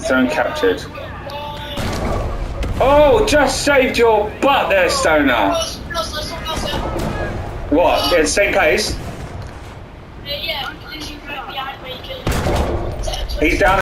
Zone captured. Oh, just saved your butt there, Stoner. What? Yeah, same place? He's down.